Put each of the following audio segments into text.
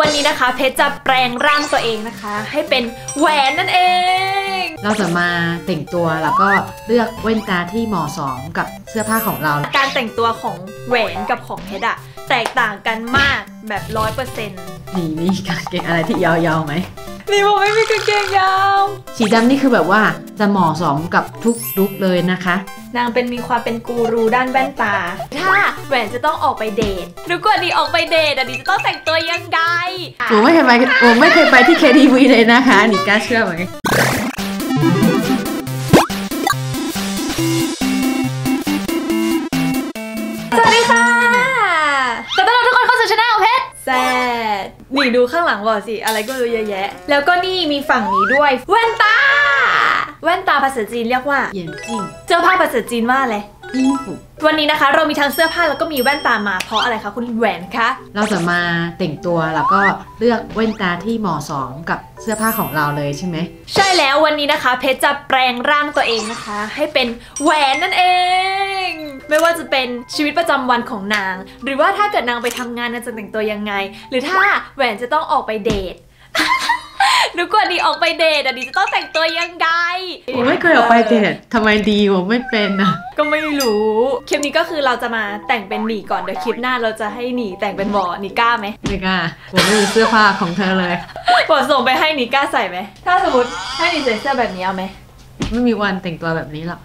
วันนี้นะคะ เพชรจะแปลงร่างตัวเองนะคะ ให้เป็นแหวนนั่นเอง เราจะมาแต่งตัวแล้วก็เลือกแว่นตาที่เหมาะสมกับเสื้อผ้าของเรา การแต่งตัวของแหวนกับของเพชรอะแตกต่างกันมากแบบร้อยเปอร์เซ็นต์นี่มีกางเกงอะไรที่ยาวๆไหมนี่บอกไม่มีกางเกงยาว สีดำนี่คือแบบว่าจะเหมาะสมกับทุกลุกเลยนะคะ นางเป็นมีความเป็นกูรูด้านแว่นตา ถ้าแหวนจะต้องออกไปเดทหรือกว่าดีออกไปเดทอะดีจะต้องแต่งตัวยังไงผมไม่เคยไปผมไม่เคยไปที่ KTV เลยนะคะนี่กล้าเชื่อไหม นี่ดูข้างหลังบอกสิ อะไรก็ไม่รู้เยอะแยะ แล้วก็นี่มีฝั่งนี้ด้วยแว่นตา แว่นตาภาษาจีนเรียกว่าเย็นจริงเสื้อผ้าภาษาจีนว่าอะไรอีฟุ วันนี้นะคะเรามีทั้งเสื้อผ้าแล้วก็มีแว่นตามา เพราะอะไรคะคุณแหวนคะ เราจะมาแต่งตัวแล้วก็เลือกแว่นตาที่เหมาะสมกับเสื้อผ้าของเราเลยใช่ไหม ใช่แล้ววันนี้นะคะเพชรจะแปลงร่างตัวเองนะคะ ให้เป็นแหวนนั่นเอง ไม่ว่าจะเป็นชีวิตประจำวันของนาง หรือว่าถ้าเกิดนางไปทำงานนางจะแต่งตัวยังไง หรือถ้าแหวนจะต้องออกไปเดทหรือกว่าดีออกไปเดทอะดีจะต้องแต่งตัวยังไงผม ไม่เคยออกไปเดททำไมดีผมไม่เป็นอะ ก็ไม่รู้ คลิปนี้ก็คือเราจะมาแต่งเป็นหนีก่อนเดี๋ยวคลิปหน้าเราจะให้หนีแต่งเป็นหมอหนีกล้าไหมไม่กล้าผมไม่มีเสื้อผ้าของเธอเลยบอส่งไปให้หนีกล้าใส่ไหม ถ้าสมมติให้หนีใส่เสื้อแบบนี้เอาไหม ไม่มีวันแต่งตัวแบบนี้หรอก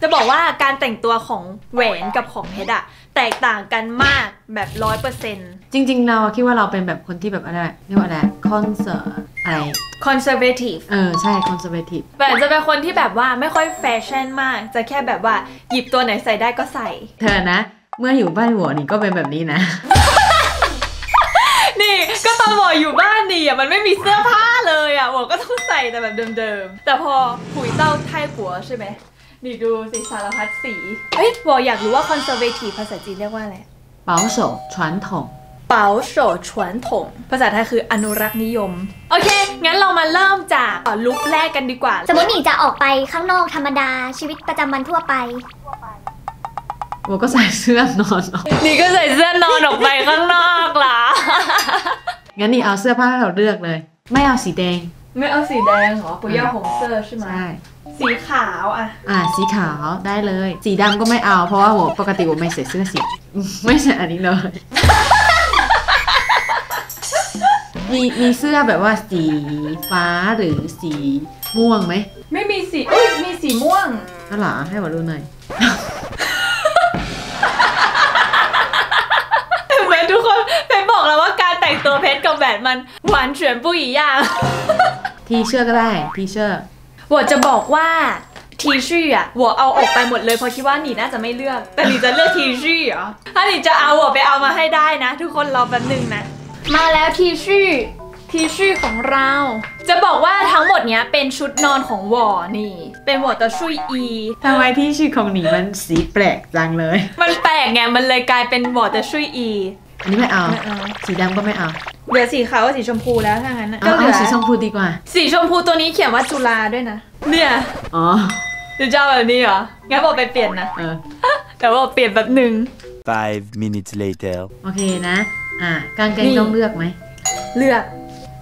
จะบอกว่าการแต่งตัวของแหวนกับของเพชรอะแตกต่างกันมากแบบร้อยเปอร์เซ็นต์จริง ๆ เราคิดว่าเราเป็นแบบคนที่แบบอะไรเรียกว่าอะไรคอนเสิร์ตอะไร คอนเซอร์เวทีฟ เออใช่คอนเซอร์เวทีฟ แหวนจะเป็นคนที่แบบว่าไม่ค่อยแฟชั่นมาก จะแค่แบบว่าหยิบตัวไหนใส่ได้ก็ใส่ เธอนะ เมื่ออยู่บ้านหัวนี่ก็เป็นแบบนี้นะ นี่ก็ตอนหมออยู่บ้านนี่อ่ะมันไม่มีเสื้อผ้าเลยอ่ะหมอก็ต้องใส่แต่แบบเดิมๆ แต่พอผุยเต้าไทหัวใช่ไหมนี่ดูสิสารพัดสีเฮ้ยหมออยากรู้ว่าคอนเซอร์เวทีฟภาษาจีนเรียกว่าอะไร 保守传统 เป๋าโฉฉวนถง ภาษาไทยคืออนุรักษ์นิยม โอเค งั้นเรามาเริ่มจากลุคแรกกันดีกว่า สมมติหนีจะออกไปข้างนอกธรรมดาชีวิตประจำวันทั่วไป我ก็ใส่เสื้อนอนออกนี่ก็ใส่เสื้อนอนออกไปข้างนอกล่ะ งั้นนี่เอาเสื้อผ้าให้เราเลือกเลย ไม่เอาสีแดง ไม่เอาสีแดงเหรอปุยยาหงเซอร์ใช่ไหมใช่สีขาวอะอ่า สีขาวได้เลย สีดำก็ไม่เอา เพราะว่าผมปกติผมไม่ใส่เสื้อสี ไม่ใช่อันนี้เลย มีมีเสื้อแบบว่าสีฟ้าหรือสีม่วงไหมไม่มีสีอุ้ยมีสีม่วงนั่นเหรอให้ผมดูหน่อยเหมือนทุกคนเป็นบอกแล้วว่าการแต่งตัวเพชรกับแหวนมันหวานเฉือนปุ้ยย่าง ทีเชื่อก็ได้ทีเชื่อ我จะบอกว่าทีชี่อะ我เอาออกไปหมดเลยเพราะคิดว่าหนีน่าจะไม่เลือก แต่หนีจะเลือกทีชี่เหรอถ้าหนีจะเอาอะไปเอามาให้ได้นะ ทุกคนรอแป๊บนึงนะ มาแล้วทีชี่ทีชี่ของเรา จะบอกว่าทั้งหมดเนี้ยเป็นชุดนอนของวอนี่ เป็นวอตะชุยอีทำไมที่ชื่อของหนีมันสีแปลกจังเลย มันแปลกไงมันเลยกลายเป็นวอตะชุยอีอันนี้ไม่เอาไม่เอาสีดำก็ไม่เอา เหลือสีขาวกับสีชมพูแล้วถ้างั้นนะเอาก็เหลืเอาอสีชมพูดีกว่า สีชมพูตัวนี้เขียนว่าจุฬาด้วยนะ เนี่ย อ๋อหรือจะเอาแบบนี้เหรอ งั้นบอกไปเปลี่ยนนะเออแต่ว่าเปลี่ยนแบบหนึ่ง Five minutes later. โอเคนะ อ่ากางเกงนี่ต้องเลือกไหม เลือก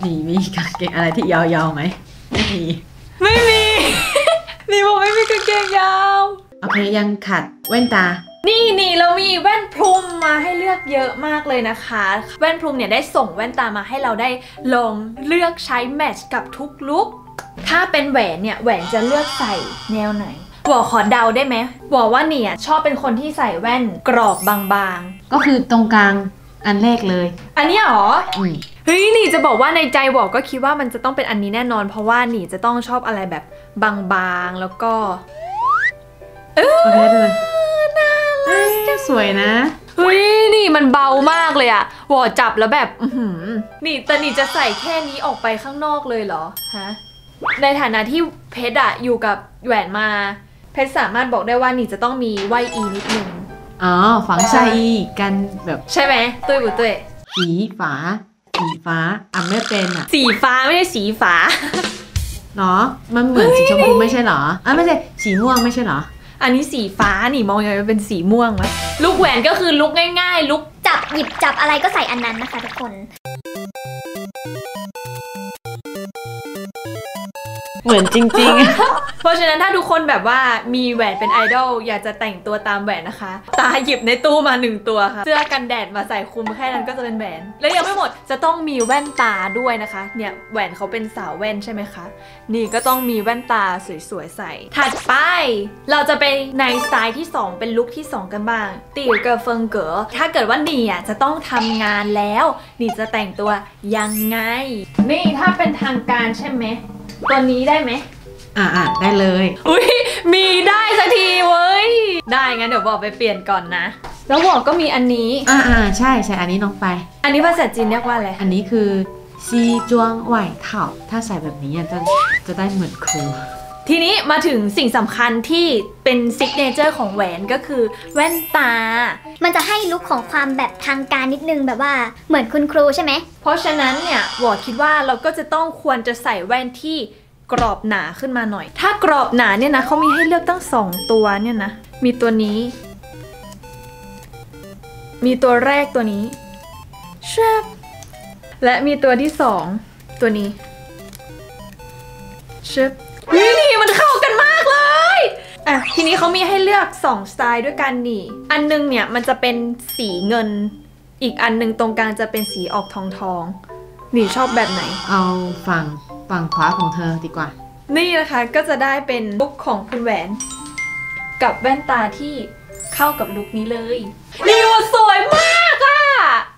นี่มีกางเกงอะไรที่ยาวๆไหมไม่มี ไม่มี นี่บอกไม่มีกางเกงยาวโอเคยังขัดแว่นตา นี่นี่เรามีแว่นพรมมาให้เลือกเยอะมากเลยนะคะ แว่นพรมเนี่ยได้ส่งแว่นตามาให้เราได้ลองเลือกใช้แมทช์กับทุกลุคถ้าเป็นแหวนเนี่ยแหวนจะเลือกใส่แนวไหนบอกขอเดาได้ไหมบอกว่าเนี่ยชอบเป็นคนที่ใส่แว่นกรอบบางก็คือตรงกลาง อันแรกเลยๆอันนี้เหรออืมเฮ้ยหนีจะบอกว่าในใจบอกก็คิดว่ามันจะต้องเป็นอันนี้แน่นอน เพราะว่าหนีจะต้องชอบอะไรแบบบางๆแล้วก็โอเคเลยเอ้ยสวยนะเฮ้ยนี่มันเบามากเลยอะวอจับแล้วแบบอือหือนี่แต่นี่จะใส่แค่นี้ออกไปข้างนอกเลยเหรอฮะในฐานะที่เพชรอะอยู่กับแหวนมา เพชรสามารถบอกได้ว่านี่จะต้องมีไหวอีนิดนึง อ๋อฝังใส่กันแบบใช่ไหมตุ้ยบุตุ้ยสีฟ้าสีฟ้าอะไม่เป็นอะสีฟ้าไม่ใช่สีฟ้าเนาะมันเหมือนสีชมพูไม่ใช่เหรออะไม่ใช่สีม่วงไม่ใช่เหรออันนี้สีฟ้านี่มองยังไงเป็นสีม่วงไหมลุกแหวนก็คือลุกง่าย ๆ ลุกจับหยิบจับอะไรก็ใส่อันนั้นนะคะทุกคน เหมือนจริงเพราะฉะนั้นถ้าทุกคนแบบว่ามีแหวนเป็นไอดอลอยากจะแต่งตัวตามแหวนนะคะ ตาหยิบในตู้มาหนึ่งตัวค่ะ เสื้อกันแดดมาใส่คลุมแค่นั้นก็จะเป็นแหวน แล้วยังไม่หมดจะต้องมีแว่นตาด้วยนะคะ เนี่ยแหวนเขาเป็นสาวแว่นใช่ไหมคะ นี่ก็ต้องมีแว่นตาสวยๆใส่ ถัดไป เราจะไปในสไตล์ที่ 2 เป็นลุคที่ 2 กันบ้าง第二个风格ถ้าเกิดว่านี่อะจะต้องทำงานแล้ว นี่จะแต่งตัวยังไง นี่ถ้าเป็นทางการใช่ไหม ตัวนี้ได้ไหมๆอ่าอ่าได้เลย อุ้ยมีได้สักทีเว้ย ได้งั้นเดี๋ยวบอกไปเปลี่ยนก่อนนะ แล้วบอกก็มีอันนี้ อ่าอ่าใช่ใช่อันนี้น้องไป อันนี้ภาษาจีนเรียกว่าอะไร อันนี้คือซีจวงไหวเถ่าถ้าใส่แบบนี้อะจะจะได้เหมือนครู ทีนี้มาถึงสิ่งสำคัญที่เป็นซิกเนเจอร์ของแหวนก็คือแว่นตา มันจะให้ลุคของความแบบทางการนิดนึงแบบว่าเหมือนคุณครูใช่ไหม เพราะฉะนั้นเนี่ยวอคิดว่าเราก็จะต้องควรจะใส่แว่นที่กรอบหนาขึ้นมาหน่อย ถ้ากรอบหนาเนี่ยนะเขามีให้เลือกตั้งสองตัวเนี่ยนะ มีตัวนี้ มีตัวแรกตัวนี้ชบและมีตัวที่สองตัวนี้ชบ นี่นี่มันเข้ากันมากเลย อะ ทีนี้เขามีให้เลือก 2 สไตล์ด้วยกันนี่ อันนึงเนี่ยมันจะเป็นสีเงิน อีกอันหนึ่งตรงกลางจะเป็นสีออกทองทองๆนี่ชอบแบบไหน เอาฝั่งฝั่งขวาของเธอดีกว่า นี่นะคะก็จะได้เป็นลุคของคุณแหวน กับแว่นตาที่เข้ากับลุคนี้เลยนี่ว่าสวยมากอะ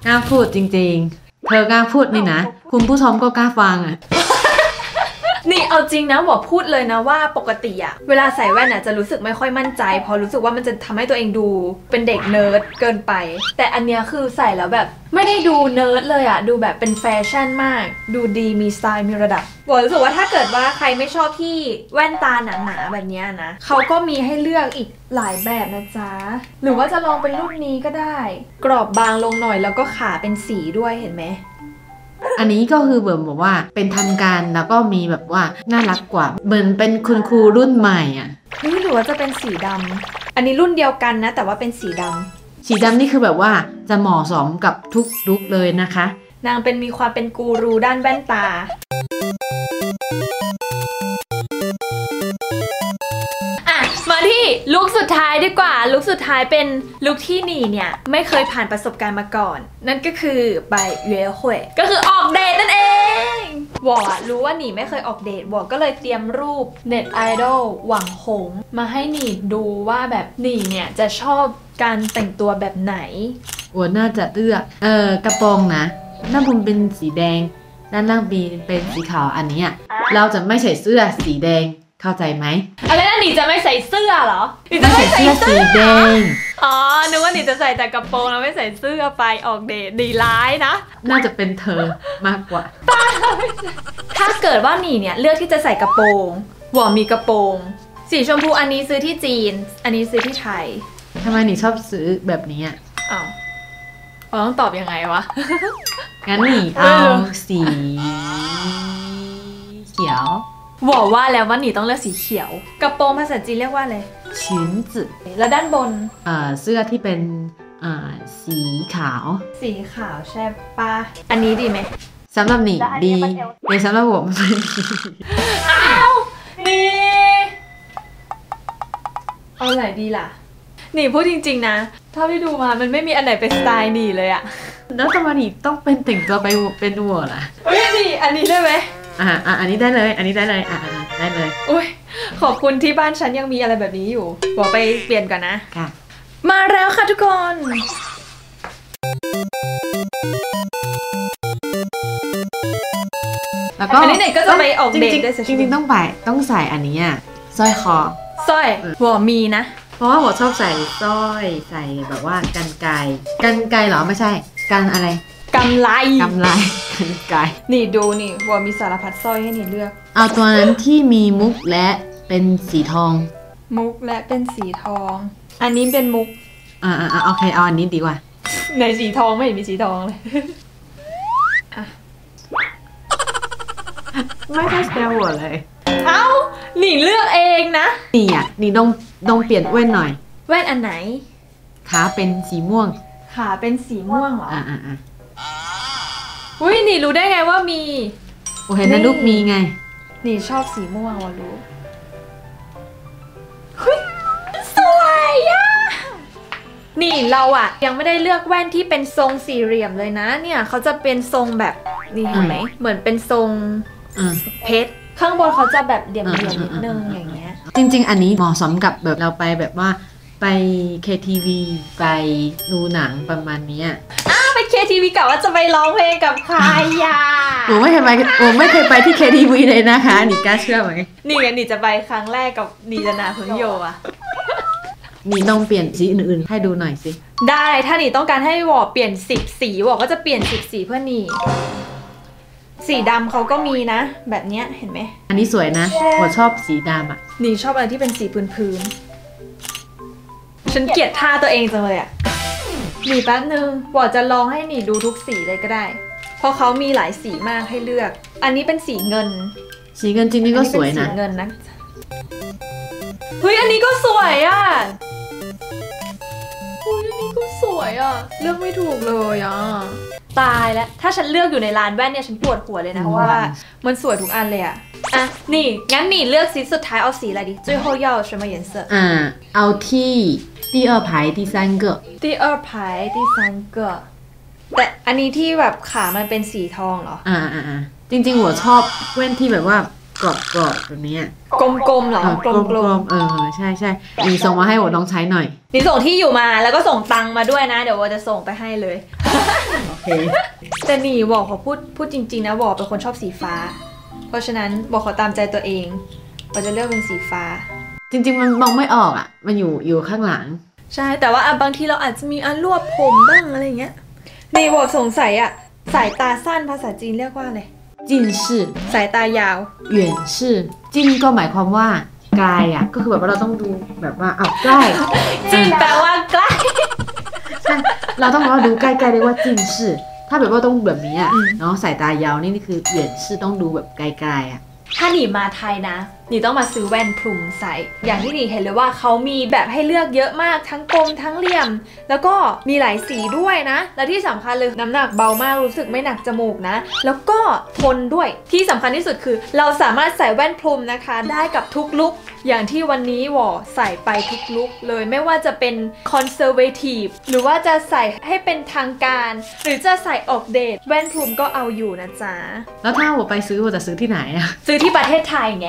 กล้าพูดจริง ๆ เธอกล้าพูดนี่นะ คุณผู้ชมก็กล้าฟังอะ นี่เอาจริงนะหมอพูดเลยนะว่าปกติอะเวลาใส่แว่นอะจะรู้สึกไม่ค่อยมั่นใจเพราะรู้สึกว่ามันจะทำให้ตัวเองดูเป็นเด็กเนิร์ดเกินไป แต่อันเนี้ยคือใส่แล้วแบบไม่ได้ดูเนิร์ดเลยอะดูแบบเป็นแฟชั่นมาก ดูดีมีสไตล์มีระดับบอกรู้สึกว่าถ้าเกิดว่าใครไม่ชอบที่แว่นตาหนาๆแบบเนี้ยนะเขาก็มีให้เลือกอีกหลายแบบนะจ๊ะ หรือว่าจะลองเป็นรุ่นนี้ก็ได้ กรอบบางลงหน่อยแล้วก็ขาเป็นสีด้วยเห็นไหม อันนี้ก็คือแบบบอกว่าเป็นทางการแล้วก็มีแบบว่าน่ารักกว่าเหมือนเป็นคุณครูรุ่นใหม่อะนี่หรือว่าจะเป็นสีดำอันนี้รุ่นเดียวกันนะ แต่ว่าเป็นสีดำสีดำนี่คือแบบว่าจะเหมาะสมกับทุกลุกเลยนะคะ นางเป็นมีความเป็นกูรูด้านแว่นตา ลุคสุดท้ายดีกว่า ลุคสุดท้ายเป็นลุคที่หนีเนี่ยไม่เคยผ่านประสบการณ์มาก่อน นั่นก็คือไปเย่หวยก็คือออกเดทนั่นเองวออะรู้ว่าหนีไม่เคยออกเดทวอก็เลยเตรียมรูปเน็ตไอดอลหวังหงมาให้หนีดูว่าแบบหนีเนี่ยจะชอบการแต่งตัวแบบไหนอัวน่าจะเลือกเออกระโปรงนะด้านบนเป็นสีแดง ด้านล่างมีเป็นสีขาวอันนี้เราจะไม่ใส่เสื้อสีแดง เข้าใจไหมอะไรนะหนีจะไม่ใส่เสื้อเหรอหนีจะไม่ไม่ใส่ใส่เสื้อเสื้สีอแดงอ๋อ นึกว่าหนีจะใส่แต่กระโปรงแล้วไม่ใส่เสื้อไปออกเดทดีร้ายนะ น่าจะเป็นเธอมากกว่า ถ้าเกิดว่าหนีเนี่ยเลือกที่จะใส่กระโปรงหวอมีกระโปรง สีชมพูอันนี้ซื้อที่จีน อันนี้ซื้อที่ไทยทำไมหนีชอบซื้อแบบนี้อะอ้าวอ๋อต้องตอบยังไงวะ งั้นหนีไม่เอารู้สีเขียว หวอว่าแล้วว่าหนีต้องเลือกสีเขียว กระโปรงภาษาจีนเรียกว่าอะไร ชิ้นจืแล้วด้านบนเอ่อเสื้อที่เป็นเอ่อสีขาว สีขาวใช่ปะอันนี้ดีไหมสำหรับหนีดีแต่สำหรับผมไม่ดีอ้าวนี่เอาไหนดีล่ะนี่พูดจริง ๆ นะ เท่าที่ดูมามันไม่มีอันไหนเป็นสไตล์หนีเลยอะแล้วทำไมหนีต้องเป็นแต่งตัวไปเป็นวัวล่ะเฮ้ยนี่อันนี้ได้ไหม อ่าอ่าอันนี้ได้เลย อันนี้ได้เลยอ่าอ่าได้เลยอุ้ยขอบคุณที่บ้านฉันยังมีอะไรแบบนี้อยู่บอกไปเปลี่ยนก่อนนะ ค่ะ มาแล้วค่ะทุกคน แล้วก็อันนี้ไหนก็จะไปออกเดทจริงๆด้วยสิจริงๆต้องไปต้องใส่อันนี้อะสร้อยคอสร้อยหัวมีนะ เพราะว่าผมชอบใส่สร้อยใส่แบบว่ากันไกรกันไกรเหรอไม่ใช่ กันอะไร กำไรกำไรกันไกรนี่ดูนี่หัวมีสารพัดสร้อยให้นี่เลือก เอาตัวนั้นที่มีมุกและเป็นสีทอง มุกและเป็นสีทอง อันนี้เป็นมุกอ่าอ่าอ่าโอเคเอาอันนี้ดีกว่า ในสีทองไม่เห็นมีสีทองเลยไม่ได้แซวหัวเลย เอ้าหนีเลือกเองนะนี่อะนี่ต้องต้องเปลี่ยนแว่นหน่อย แว่นอันไหน ขาเป็นสีม่วง ขาเป็นสีม่วงเหรอ อ่าอ่า อ่าอุ้ยหนีรู้ได้ไงว่ามี โอเคนะลูกมีไง หนีชอบสีม่วงวะรู้เฮ้ยสวยอะนี่เราอะยังไม่ได้เลือกแว่นที่เป็นทรงสี่เหลี่ยมเลยนะ เนี่ยเขาจะเป็นทรงแบบนี่เห็นไหมเหมือนเป็นทรงอ่าเพชรข้างบนเขาจะแบบเดี่ยมอ่าๆนิดนึงอ่าอย่างเงี้ย จริงๆ อันนี้เหมาะสมกับแบบเราไปแบบว่าไป KTV ไปดูหนังประมาณเนี้ยไปเค ทีวีกะว่าจะไปร้องเพลงกับใครอะหนูไม่เคยไปหนูไม่เคยไปที่ KTV เลยนะคะหนิกล้าเชื่อไหมนี่ไงหนีจะไปครั้งแรกกับนีจนาพึงโยอะหนี่ต้องเปลี่ยนสีอื่นๆให้ดูหน่อยสิได้ถ้าหนีต้องการให้วอเปลี่ยนสิบสีวอก็จะเปลี่ยนสิบสีเพื่อหนีสีดำเขาก็มีนะ แบบเนี้ยเห็นไหม อันนี้สวยนะผมชอบสีดำอะหนีชอบอะไรที่เป็นสีพื้นๆฉันเกลียดท่าตัวเองจังเลยอะ หนีแป๊บนึงบอจะลองให้หนีดูทุกสีเลยก็ได้ เพราะเขามีหลายสีมากให้เลือก อันนี้เป็นสีเงิน สีเงินจริงๆก็สวยนะสีเงินนะเฮ้ยอันนี้ก็สวยอะอุ้ยอันนี้ก็สวยอะ เลือกไม่ถูกเลยอะ ตายแล้ว ถ้าฉันเลือกอยู่ในร้านแว่นเนี่ยฉันปวดหัวเลยนะว่ามันสวยทุกอันเลยอะ อะ นี่ งั้นหนีเลือกสีสุดท้ายเอาสีอะไรดีจุ้ยโฮย่าฉัมาเย็นเซอร์อ่า เอาที่ 第二排第三个第二排第三个แต่อันนี้ที่แบบขามันเป็นสีทองเหรอ อ่าอ่าอ่าจริงๆหัวชอบแว่นที่แบบว่ากรอบๆแบบเนี้ย กลมๆเหรอ เออก ล ล ม มๆเออใช่ใช่มีส่งมาให้หัวน้องใช้หน่อย ๆนี่ส่งที่อยู่มาแล้วก็ส่งตังค์มาด้วยนะ เดี๋ยววอจะส่งไปให้เลย โอเค แต่นี่บอกขอพูดพูดจริง ๆ นะบอกเป็นคนชอบสีฟ้า เพราะฉะนั้นบอกขอตามใจตัวเองบอกจะเลือกเป็นสีฟ้า จริง ๆ มันมองไม่ออกอะ มันอยู่อยู่ข้างหลัง ใช่ แต่ว่าบางทีเราอาจจะมีอันรวบผมบ้างอะไรเงี้ยนี่วอสงสัยอะ สายตาสั้นภาษาจีนเรียกว่าอะไรจินชื่สายตายาวเหวนชื่จินก็หมายความว่าไกลอะ ก็คือแบบว่าเราต้องดูแบบว่าเอาใกล้จินแปลว่าใกล้เราต้องบอว่าดูใกล้ๆเรียกว่าจินชื่ถ้าแบบว่าต้องแบบนี้อะเนาะสายตายาวนี่นี่คือเหวนชื่ต้องดูแบบไกลๆอะถ้าหนีมาไทยนะ หนีต้องมาซื้อแว่นพลุมใส่ อย่างที่หนีเห็นเลยว่าเขามีแบบให้เลือกเยอะมากทั้งกลมทั้งเหลี่ยม แล้วก็มีหลายสีด้วยนะ และที่สำคัญเลยน้ำหนักเบามากรู้สึกไม่หนักจมูกนะ แล้วก็ทนด้วยที่สำคัญที่สุดคือ เราสามารถใส่แว่นพลุมนะคะ ได้กับทุกลุคอย่างที่วันนี้วอใส่ไปทุกลุคเลยไม่ว่าจะเป็นคอนเซอร์เวทีฟหรือว่าจะใส่ให้เป็นทางการ หรือจะใส่ออกเดทแว่นพลุมก็เอาอยู่นะจ๊ะแล้วถ้าหัวไปซื้อหัวจะซื้อที่ไหนอะซื้อที่ประเทศไทยไง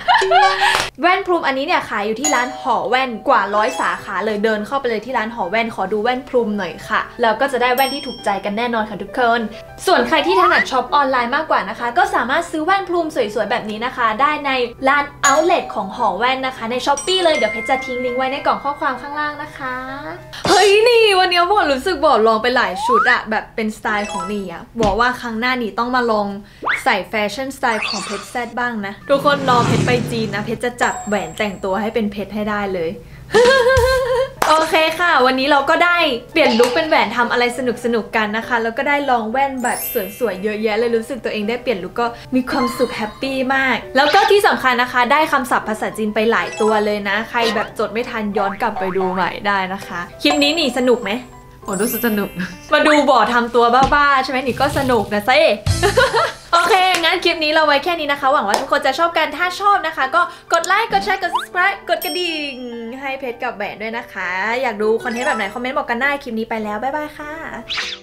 แว่นพรุมอันนี้เนี่ยขายอยู่ที่ร้านหอแว่นกว่าร้อยสาขาเลยเดินเข้าไปเลยที่ร้านหอแว่นขอดูแว่นพรุมหน่อยค่ะ แล้วก็จะได้แว่นที่ถูกใจกันแน่นอนค่ะทุกคน ส่วนใครที่ถนัดช็อปออนไลน์มากกว่านะคะ ก็สามารถซื้อแว่นพรุมสวยๆแบบนี้นะคะ ได้ในร้าน outlet ของหอแว่นนะคะ ใน Shopee เลยเดี๋ยวเพชรจะทิ้งลิงก์ไว้ในกล่องข้อความข้างล่างนะคะเฮ้ยนี่วันนี้บอกรู้สึกบอกลองไปหลายชุดอะแบบเป็นสไตล์ของนี่อะบอกว่าครั้งหน้านี่ต้องมาลองใส่แฟชั่นสไตล์ของ PetchZ บ้างนะทุกคนรอเพชรไปจีนนะเพชรจะจัดแหวนแต่งตัวให้เป็นเพชรให้ได้เลย โอเคค่ะ วันนี้เราก็ได้เปลี่ยนลุคเป็นแหวนทำอะไรสนุกๆกันนะคะ แล้วก็ได้ลองแว่นแบบสวยๆเยอะแยะเลยรู้สึกตัวเองได้เปลี่ยนลุคก็มีความสุขแฮปปี้มาก แล้วก็ที่สำคัญนะคะ ได้คำศัพท์ภาษาจีนไปหลายตัวเลยนะ ใครแบบจดไม่ทันย้อนกลับไปดูใหม่ได้นะคะคลิปนี้นี่สนุกไหมโอ้รู้สึกสนุก มาดูบอร์ดทำตัวบ้าๆใช่ไหมนี่ก็สนุกนะเซ่โอ เค งั้นคลิปนี้เราไว้แค่นี้นะคะ หวังว่าทุกคนจะชอบกัน ถ้าชอบนะคะ ก็กดไลค์ กดแชร์ กด subscribe กดกระดิ่ง ให้เพจกับแหวนด้วยนะคะ อยากดูคอนเทนต์แบบไหน คอมเมนต์บอกกันได้ คลิปนี้ไปแล้ว บ๊ายบายค่ะ